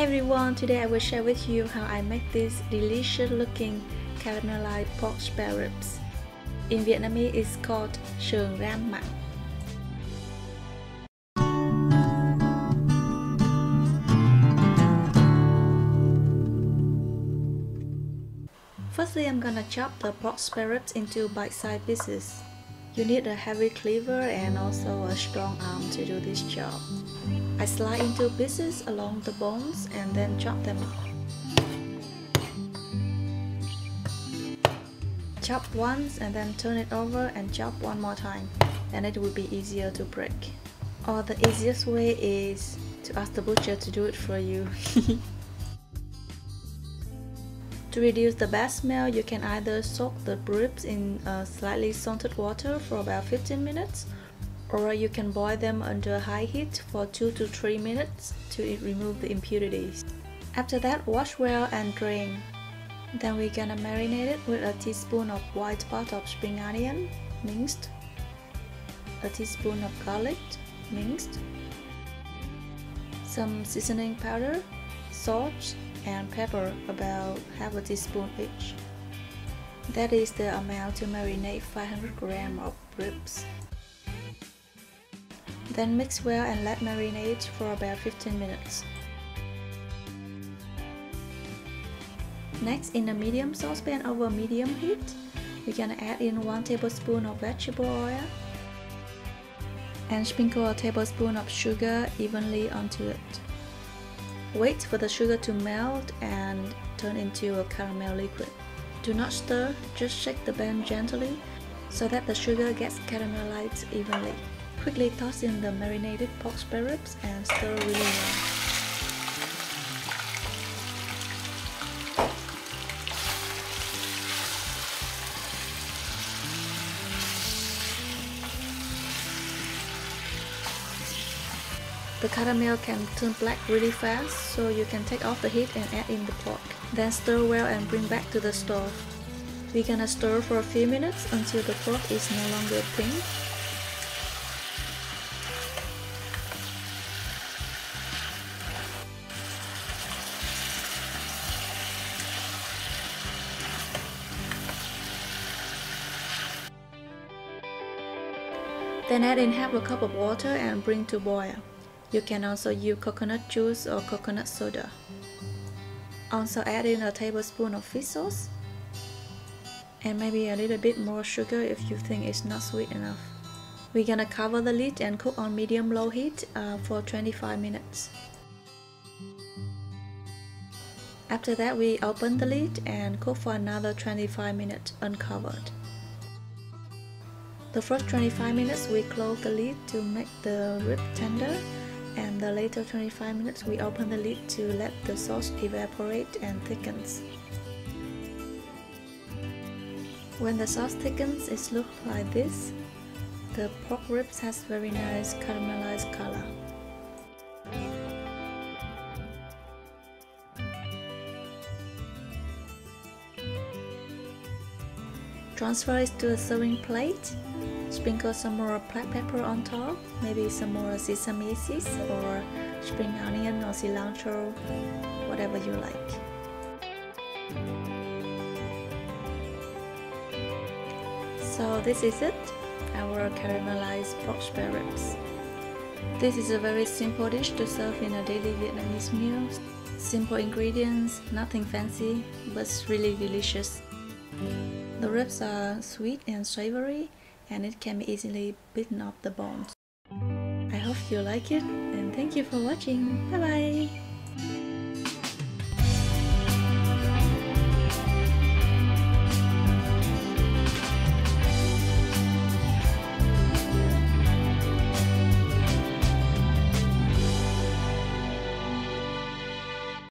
Hi everyone, today I will share with you how I make this delicious looking caramelized pork spare ribs. In Vietnamese it's called sườn ram mặn. Firstly, I'm gonna chop the pork spare ribs into bite-sized pieces. You need a heavy cleaver and also a strong arm to do this job. I slide into pieces along the bones and then chop them up. Chop once and then turn it over and chop one more time and it will be easier to break. Or the easiest way is to ask the butcher to do it for you. To reduce the bad smell, you can either soak the ribs in uh, slightly salted water for about 15 minutes or you can boil them under high heat for 2 to 3 minutes to remove the impurities. After that, wash well and drain. Then we're gonna marinate it with a teaspoon of white part of spring onion, minced, a teaspoon of garlic, minced, some seasoning powder, salt, and pepper about half a teaspoon each. That is the amount to marinate 500 gram of ribs. Then mix well and let marinate for about 15 minutes. Next, in a medium saucepan over medium heat, we're gonna add in 1 tablespoon of vegetable oil and sprinkle a tablespoon of sugar evenly onto it. Wait for the sugar to melt and turn into a caramel liquid. Do not stir, just shake the pan gently so that the sugar gets caramelized evenly. Quickly toss in the marinated pork spare ribs and stir really well. The caramel can turn black really fast, so you can take off the heat and add in the pork. Then stir well and bring back to the stove. We're gonna stir for a few minutes until the pork is no longer pink. Then add in half a cup of water and bring to boil. You can also use coconut juice or coconut soda. Also add in a tablespoon of fish sauce and maybe a little bit more sugar if you think it's not sweet enough. We're gonna cover the lid and cook on medium-low heat uh, for 25 minutes. After that, we open the lid and cook for another 25 minutes uncovered. The first 25 minutes we close the lid to make the rib tender and the later 25 minutes we open the lid to let the sauce evaporate and thickens. When the sauce thickens, it looks like this. The pork ribs has very nice caramelized color. Transfer it to a serving plate Sprinkle some more black pepper on top, maybe some more sesame seeds or spring onion or cilantro, whatever you like. So this is it, our caramelized pork spare ribs. This is a very simple dish to serve in a daily Vietnamese meal. Simple ingredients, nothing fancy, but really delicious. The ribs are sweet and savory and it can be easily beaten off the bones. I hope you like it and thank you for watching. Bye bye!